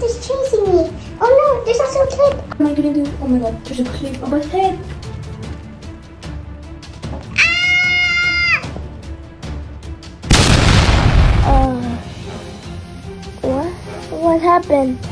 cat is chasing me. Oh no, there's also a clip. What am I gonna do? Oh my god, there's a clip on my head. Ah! Uh, what? What happened?